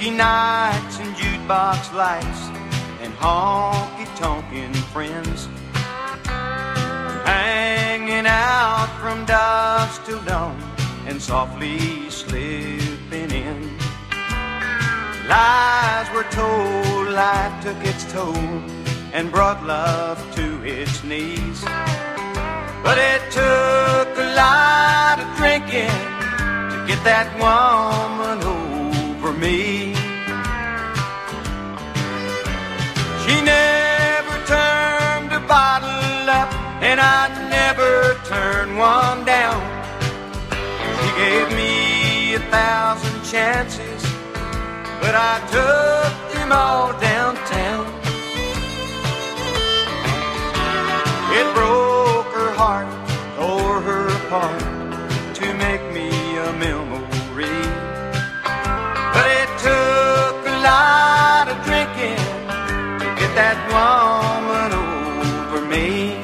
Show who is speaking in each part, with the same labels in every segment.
Speaker 1: nights and jukebox lights and honky tonkin' friends. Hanging out from dusk till dawn and softly slipping in. Lies were told, life took its toll and brought love to its knees. But it took a lot of drinking to get that woman She never turned a bottle up, and I never turned one down. She gave me a thousand chances, but I took them all downtown. That woman over me.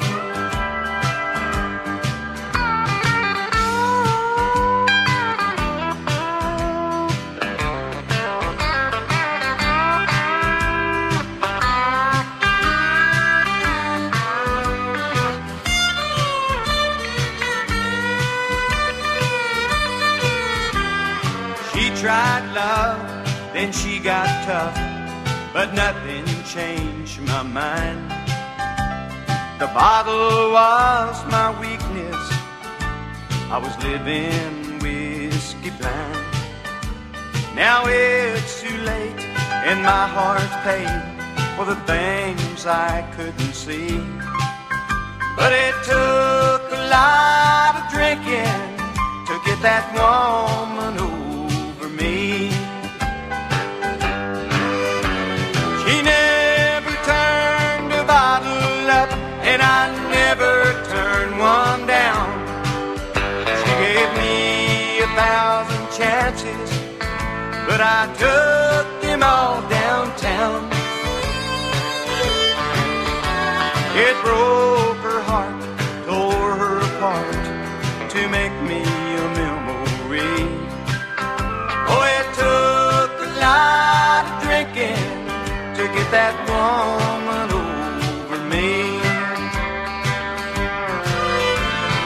Speaker 1: She tried love, then she got tough, but nothing changed my mind. The bottle was my weakness. I was living whiskey blind. Now it's too late, and my heart's paid for the things I couldn't see. But it took a lot of drinking to get that woman but I took them all downtown. It broke her heart, tore her apart to make me a memory. Oh, it took a lot of drinking to get that woman over me.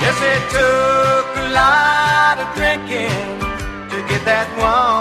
Speaker 1: Yes, it took a lot of drinking to get that woman.